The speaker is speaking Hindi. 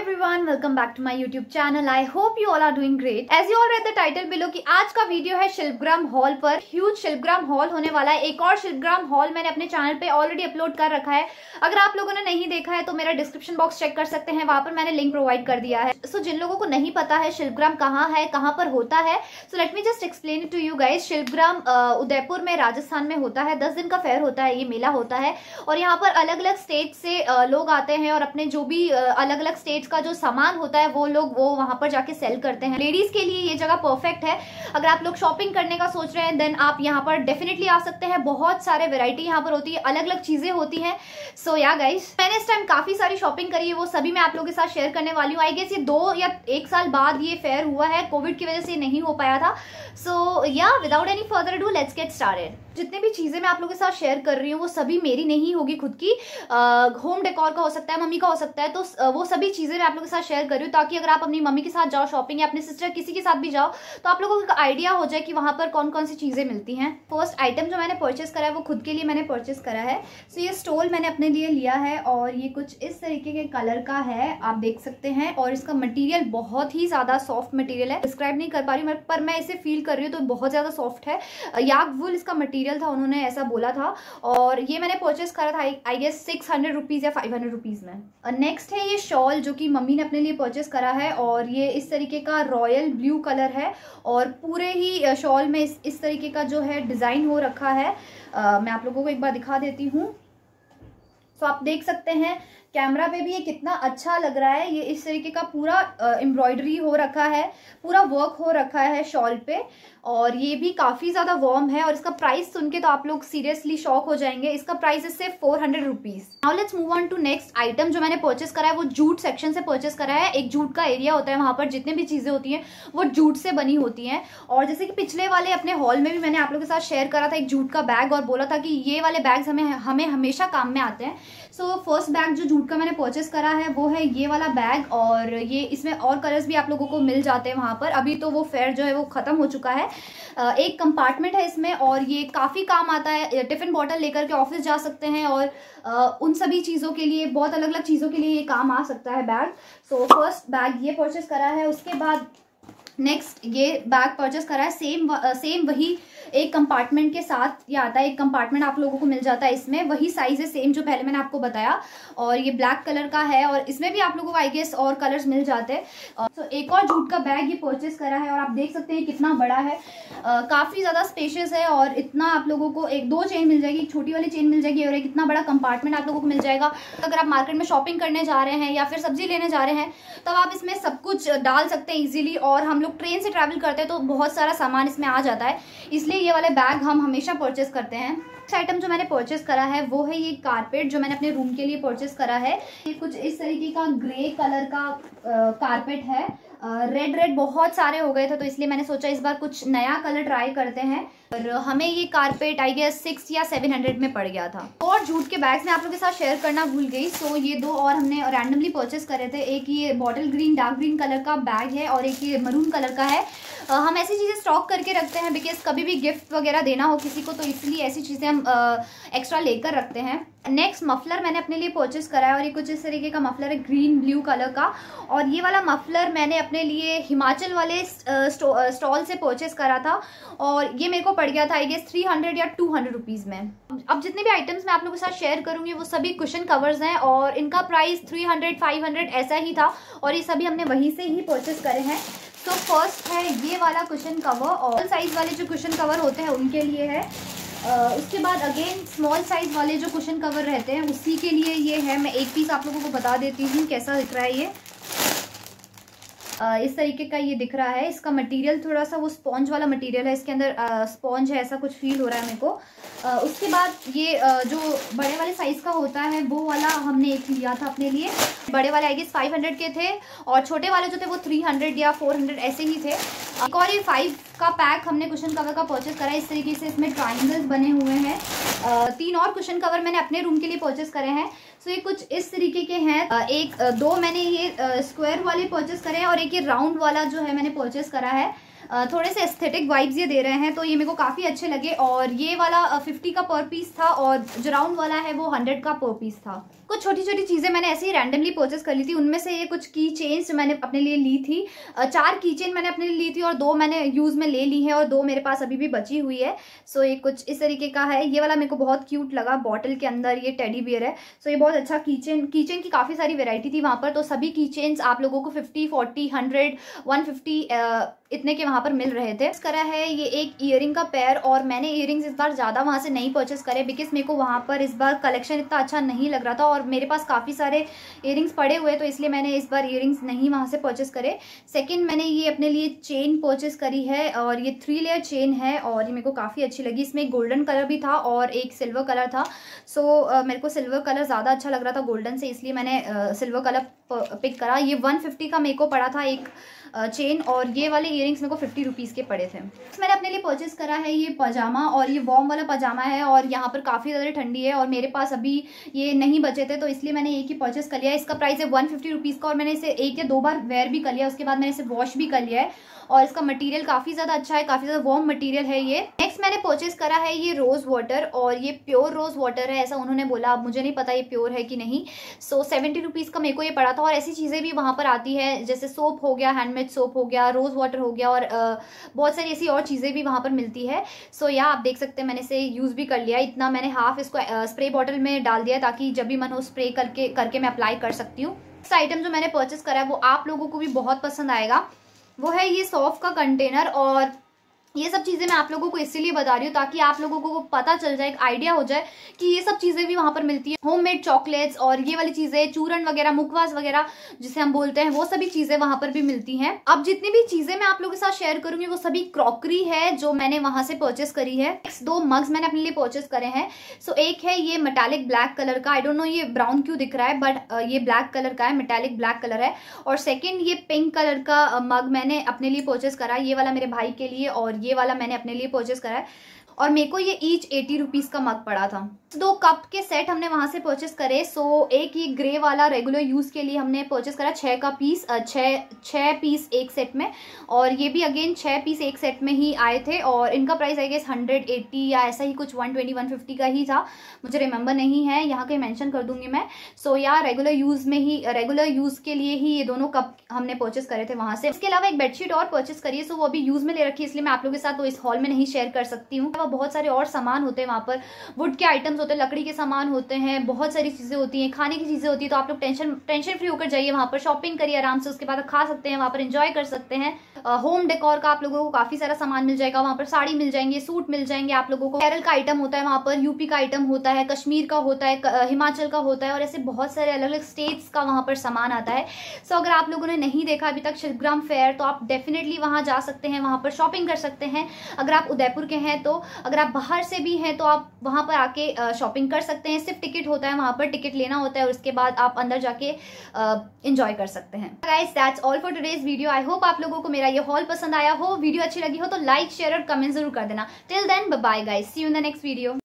everyone, welcome back to my YouTube channel. I hope you all are doing great. As you all read the title below कि आज का वीडियो है शिल्पग्राम हॉल पर ह्यूज शिल्पग्राम हॉल होने वाला है। एक और शिल्पग्राम हॉल मैंने अपने चैनल पे ऑलरेडी अपलोड कर रखा है। अगर आप लोगों ने नहीं देखा है तो मेरा डिस्क्रिप्शन बॉक्स चेक कर सकते हैं। वहाँ पर मैंने लिंक प्रोवाइड कर दिया है। सो so, जिन लोगों को नहीं पता है शिल्पग्राम कहाँ है कहाँ पर होता है so let me just explain to you guys Shilpgram Udaipur में राजस्थान में होता है। दस दिन का फेयर होता है ये मेला होता है। और यहाँ पर अलग अलग स्टेट से लोग आते हैं और अपने जो भी अलग अलग स्टेट्स का जो सामान होता है, वो लोग वो वहाँ पर जाके सेल करते हैं। लेडीज़ के लिए ये जगह परफेक्ट है। अगर आप लोग शॉपिंग करने का सोच रहे हैं देन आप यहाँ पर डेफिनेटली आ सकते हैं। बहुत सारे वेराइटी यहाँ पर होती है अलग अलग चीज़ें होती हैं। सो या गाइस मैंने इस टाइम काफ़ी सारी शॉपिंग करी है, वो सभी मैं आप लोगों के साथ शेयर करने वाली हूँ। आई गेस ये दो या एक साल बाद ये फेयर हुआ है। कोविड की वजह से नहीं हो पाया था। So yeah without any further ado let's get started जितने भी चीज़ें मैं आप लोगों के साथ शेयर कर रही हूँ, वो सभी मेरी नहीं होगी खुद की। होम डेकोर का हो सकता है, मम्मी का हो सकता है तो वो सभी चीज़ें मैं आप लोगों के साथ शेयर कर रही हूँ ताकि अगर आप अपनी मम्मी के साथ जाओ शॉपिंग या अपने सिस्टर किसी के साथ भी जाओ तो आप लोगों को आइडिया हो जाए कि वहाँ पर कौन कौन सी चीज़ें मिलती हैं। फ़र्स्ट आइटम जो मैंने परचेस करा है, वो खुद के लिए मैंने परचेस करा है। सो ये स्टोल मैंने अपने लिए लिया है और ये कुछ इस तरीके के कलर का है, आप देख सकते हैं। और इसका मटीरियल बहुत ही ज़्यादा सॉफ्ट मटीरियल है। डिस्क्राइब नहीं कर पा रही पर मैं इसे फील कर रही हूँ तो बहुत ज़्यादा सॉफ्ट है। याग वुल इसका मटीरियल था उन्होंने ऐसा बोला था। और ये मैंने परचेस करा था I guess six hundred rupees या फाइव हंड्रेड रुपीज़ में। नेक्स्ट है ये शॉल जो कि मम्मी ने अपने लिए परचेस करा है। और ये इस तरीके का रॉयल ब्लू कलर है। और पूरे ही शॉल में इस, इस तरीके का जो है डिज़ाइन हो रखा है। आ, मैं आप लोगों को एक बार दिखा देती हूँ। तो आप देख सकते हैं कैमरा पे भी ये कितना अच्छा लग रहा है, ये इस तरीके का पूरा एम्ब्रॉयडरी हो रखा है, पूरा वर्क हो रखा है शॉल पे, और ये भी काफ़ी ज़्यादा वॉर्म है, और इसका प्राइस सुन के तो आप लोग सीरियसली शॉक हो जाएँगे। इसका प्राइस इससे four hundred rupees now let's move on to next item जो मैंने परचेस करा है, वो जूट सेक्शन से परचेस करा है। एक जूट का एरिया होता है वहाँ पर, जितने भी चीज़ें होती हैं, वो जूट से बनी होती हैं। और जैसे कि पिछले वाले अपने हॉल में भी मैंने आप लोगों के साथ शेयर करा था, एक जूट का बैग और बोला था कि ये वाले बैग्स हमें हमें हमेशा काम में आते हैं। सो फ़र्स्ट बैग जो जूट का मैंने परचेस करा है, वो है ये वाला बैग और ये इसमें और कलर्स भी आप लोगों को मिल जाते हैं वहाँ पर। अभी तो वो फेयर जो है वो खत्म हो चुका है। एक कंपार्टमेंट है इसमें और ये काफ़ी काम आता है। टिफ़िन बॉटल लेकर के ऑफ़िस जा सकते हैं और उन सभी चीज़ों के लिए, बहुत अलग अलग चीज़ों के लिए ये काम आ सकता है बैग सो फ़र्स्ट बैग ये परचेस करा है, उसके बाद नेक्स्ट ये बैग परचेस करा है। सेम सेम वही एक कंपार्टमेंट के साथ ये आता है। एक कंपार्टमेंट आप लोगों को मिल जाता है इसमें। वही साइज़ है सेम जो पहले मैंने आपको बताया। और ये ब्लैक कलर का है और इसमें भी आप लोगों को आई गेस और कलर्स मिल जाते हैं। तो एक और जूट का बैग ये परचेस करा है और आप देख सकते हैं कितना बड़ा है। काफ़ी ज़्यादा स्पेशियस है और इतना आप लोगों को एक दो चेन मिल जाएगी, एक छोटी वाली चेन मिल जाएगी और एक इतना बड़ा कंपार्टमेंट आप लोगों को मिल जाएगा। अगर आप मार्केट में शॉपिंग करने जा रहे हैं या फिर सब्ज़ी लेने जा रहे हैं, तब आप इसमें सब कुछ डाल सकते हैं ईजिली और हम लोग ट्रेन से ट्रैवल करते हैं तो बहुत सारा सामान इसमें आ जाता है। इसलिए ये वाले बैग हम हमेशा परचेस करते हैं। नेक्स्ट आइटम जो मैंने परचेस करा है, वो है ये कारपेट जो मैंने अपने रूम के लिए परचेस करा है। ये कुछ इस तरीके का ग्रे कलर का कारपेट है। रेड रेड बहुत सारे हो गए थे तो इसलिए मैंने सोचा इस बार कुछ नया कलर ट्राई करते हैं। और हमें ये कारपेट आई गेस सिक्स या सेवन हंड्रेड में पड़ गया था। और जूट के बैग्स मैं आप लोगों के साथ शेयर करना भूल गई। सो ये दो और हमने रैंडमली परचेस करे थे। एक ये bottle green dark green colour का बैग है और एक ये मरून कलर का है। हम ऐसी चीज़ें स्टॉक करके रखते हैं बिकॉज़ कभी भी गिफ्ट वगैरह देना हो किसी को तो इसलिए ऐसी चीज़ें हम एक्स्ट्रा लेकर रखते हैं। नेक्स्ट मफलर मैंने अपने लिए परचेस करा है और ये कुछ इस तरीके का मफलर है ग्रीन ब्लू कलर का। और ये वाला मफलर मैंने अपने लिए हिमाचल वाले स्टॉल से परचेस करा था। और ये मेरे को पड़ गया था आई गेस थ्री हंड्रेड या टू हंड्रेड रुपीज़ में। अब जितने भी आइटम्स मैं आप लोगों के साथ शेयर करूँगी वो सभी कुशन कवर्स हैं और इनका price three hundred five hundred ऐसा ही था और ये सभी हमने वहीं से ही परचेस करे हैं। तो फ़र्स्ट है ये वाला कुशन कवर और साइज़ वाले जो कुशन कवर होते हैं उनके लिए है। uh, उसके बाद अगेन स्मॉल साइज़ वाले जो कुशन कवर रहते हैं उसी के लिए ये है। मैं एक पीस आप लोगों को बता देती हूँ कैसा दिख रहा है ये। इस तरीके का ये दिख रहा है। इसका मटेरियल थोड़ा सा वो स्पॉन्ज वाला मटेरियल है। इसके अंदर स्पॉन्ज है, ऐसा कुछ फील हो रहा है मेरे को। उसके बाद ये जो बड़े वाले साइज़ का होता है, वो वाला हमने एक लिया था अपने लिए। बड़े वाले आई फाइव हंड्रेड के थे और छोटे वाले जो थे, वो थ्री या फोर ऐसे ही थे। एक और ये फाइव का पैक हमने कुशन कवर का परचेस करा इस तरीके से इसमें ट्राइंगल्स बने हुए हैं। तीन और कुशन कवर मैंने अपने रूम के लिए परचेस करे हैं। सो ये कुछ इस तरीके के हैं। एक दो मैंने ये स्क्वायर वाले परचेस करे हैं और एक ये राउंड वाला जो है मैंने परचेस करा है। थोड़े से एस्थेटिक वाइब्स ये दे रहे हैं तो ये मेरे को काफ़ी अच्छे लगे। और ये वाला फिफ्टी का पर पीस था और जो राउंड वाला है वो हंड्रेड का पर पीस था। कुछ छोटी छोटी चीज़ें मैंने ऐसे ही रैंडमली परचेस कर ली थी। उनमें से ये कुछ की चेन्स मैंने अपने लिए ली थी। चार की चेन मैंने अपने लिए ली थी और दो मैंने यूज़ में ले ली है और दो मेरे पास अभी भी बची हुई है। सो ये कुछ इस तरीके का है। ये वाला मेरे को बहुत क्यूट लगा बॉटल के अंदर। ये टेडी बियर है। सो ये बहुत अच्छा किचन किचन की काफ़ी सारी वेराइटी थी वहाँ पर। तो सभी किचेन्स आप लोगों को fifty forty hundred one fifty इतने के वहाँ पर मिल रहे थे। करा है। ये एक इयरिंग का पैर और मैंने इयरिंग्स इस बार ज़्यादा वहाँ से नहीं परचेस करे बिकॉज़ मेरे को वहाँ पर इस बार कलेक्शन इतना अच्छा नहीं लग रहा था और मेरे पास काफ़ी सारे इयरिंग्स पड़े हुए तो इसलिए मैंने इस बार इयरिंग्स नहीं वहाँ से परचेस करे। सेकेंड मैंने ये अपने लिए चेन परचेस करी है और ये थ्री लेयर चेन है और ये मेरे को काफ़ी अच्छी लगी। इसमें गोल्डन कलर भी था और एक सिल्वर कलर था। सो so, मेरे को सिल्वर कलर ज़्यादा अच्छा लग रहा था गोल्डन से इसलिए मैंने सिल्वर कलर पिक करा। ये वन का मेरे को पड़ा था एक चेन और ये वाले इयर मेरे को फिफ्टी रुपीज़ के पड़े थे। मैंने अपने लिए परचेस करा है ये पजामा और ये वॉम वाला पजामा है और यहाँ पर काफ़ी ज़्यादा ठंडी है और मेरे पास अभी ये नहीं बचे थे तो इसलिए मैंने एक ही परचेस कर लिया इसका प्राइस है वन फिफ्टी का और मैंने इसे एक या दो बार वेयर भी कर लिया उसके बाद मैंने इसे वॉश भी कर लिया है और इसका मटेरियल काफ़ी ज़्यादा अच्छा है, काफ़ी ज़्यादा वार्म मटेरियल है ये। नेक्स्ट मैंने परचेज करा है ये रोज़ वाटर और ये प्योर रोज़ वाटर है, ऐसा उन्होंने बोला। अब मुझे नहीं पता ये प्योर है कि नहीं। सो सेवेंटी रुपीज़ का मेरे को ये पड़ा था और ऐसी चीज़ें भी वहाँ पर आती है, जैसे सोप हो गया हैंडमेड सोप हो गया रोज़ वाटर हो गया और बहुत सारी ऐसी और चीज़ें भी वहाँ पर मिलती है। सो या आप देख सकते हैं, मैंने इसे यूज़ भी कर लिया। इतना मैंने हाफ़ इसको स्प्रे बॉटल में डाल दिया ताकि जब भी मन हो स्प्रे करके करके मैं अप्लाई कर सकती हूँ। आइटम जो मैंने परचेस करा है, वो आप लोगों को भी बहुत पसंद आएगा। वो है ये सॉफ्ट का कंटेनर और ये सब चीज़ें मैं आप लोगों को इसीलिए बता रही हूँ ताकि आप लोगों को पता चल जाए, एक आइडिया हो जाए कि ये सब चीज़ें भी वहाँ पर मिलती है। होममेड चॉकलेट्स और ये वाली चीज़ें, चूरन वगैरह, मुखवास वगैरह, जिसे हम बोलते हैं, वो सभी चीज़ें वहाँ पर भी मिलती हैं। अब जितनी भी चीज़ें मैं आप लोगों के साथ शेयर करूँगी, वो सभी क्रॉकरी है जो मैंने वहाँ से परचेस करी है। दो मग्स मैंने अपने लिए परचेस करे हैं। सो एक है ये मेटालिक ब्लैक कलर का। आई डोंट नो ये ब्राउन क्यों दिख रहा है बट ये ब्लैक कलर का है मेटालिक ब्लैक कलर है। और सेकेंड ये पिंक कलर का मग मैंने अपने लिए परचेस करा, ये वाला मेरे भाई के लिए और ये वाला मैंने अपने लिए परचेस करा है। और मेरे को ये ईच एटी रुपीज़ का मग पड़ा था। दो कप के सेट हमने वहाँ से परचेस करे सो एक ये ग्रे वाला रेगुलर यूज़ के लिए हमने परचेस करा छः का पीस छः पीस एक सेट में। और ये भी अगेन छः पीस एक सेट में ही आए थे और इनका price I guess hundred eighty या ऐसा ही कुछ वन ट्वेंटी वन फिफ्टी का ही था। मुझे रिमेंबर नहीं है, यहाँ कहीं मैंशन कर दूँगी मैं। सो या रेगुलर यूज़ में ही रेगुलर यूज़ के लिए ही ये दोनों कप हमने परचेस करे थे वहाँ से। इसके अलावा एक बेडशीट और परचेस करिए सो वो अभी यूज़ में ले रखी है, इसलिए मैं आप लोगों के साथ वो इस हॉल में नहीं शेयर कर सकती हूँ। बहुत सारे और सामान होते हैं वहाँ पर। वुड के आइटम्स होते हैं, लकड़ी के सामान होते हैं, बहुत सारी चीज़ें होती हैं, खाने की चीज़ें होती है तो आप लोग टेंशन टेंशन फ्री होकर जाइए वहाँ पर शॉपिंग करिए आराम से, उसके बाद खा सकते हैं, वहाँ पर इंजॉय कर सकते हैं। होम डेकोर का आप लोगों को काफ़ी सारा सामान मिल जाएगा, वहाँ पर साड़ी मिल जाएँगे, सूट मिल जाएँगे आप लोगों को। केरल का आइटम होता है वहाँ पर यूपी का आइटम होता है, कश्मीर का होता है हिमाचल का होता है और ऐसे बहुत सारे अलग अलग स्टेट्स का वहाँ पर सामान आता है। सो अगर आप लोगों ने नहीं देखा अभी तक शिल्पग्राम फेयर तो आप डेफिनेटली वहाँ जा सकते हैं, वहाँ पर शॉपिंग कर सकते हैं। अगर आप उदयपुर के हैं तो अगर आप बाहर से भी हैं तो आप वहाँ पर आके शॉपिंग कर सकते हैं। सिर्फ़ टिकट होता है, वहाँ पर टिकट लेना होता है और उसके बाद आप अंदर जाके इंजॉय कर सकते हैं। Guys that's all for today's video I hope आप लोगों को मेरा ये हॉल पसंद आया हो वीडियो अच्छी लगी हो तो लाइक शेयर और कमेंट ज़रूर कर देना। Till then bye guys see you in the next video